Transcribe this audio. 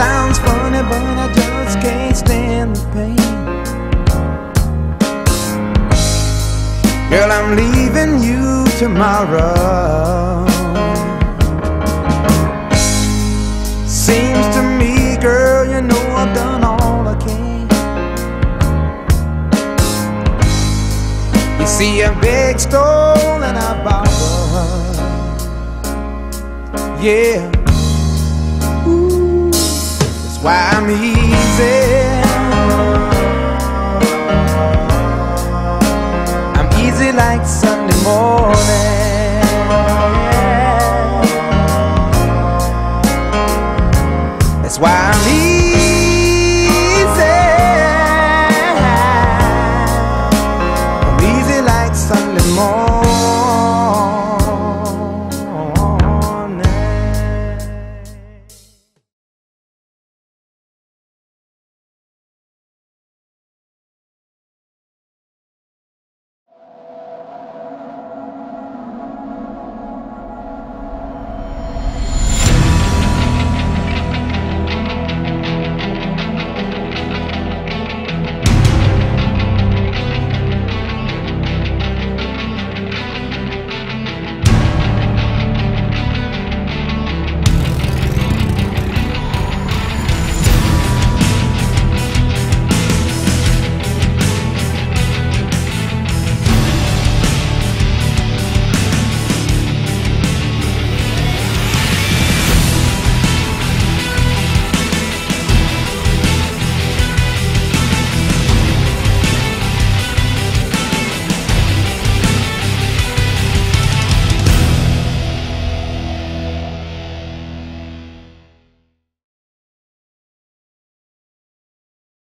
sounds funny, but I just can't stand the pain. Girl, I'm leaving you tomorrow. Seems to me, girl, you know I've done all I can. You see, I big stole and I borrowed. Yeah why I'm easy. I'm easy like Sunday morning. That's why I'm easy. I'm easy like Sunday morning.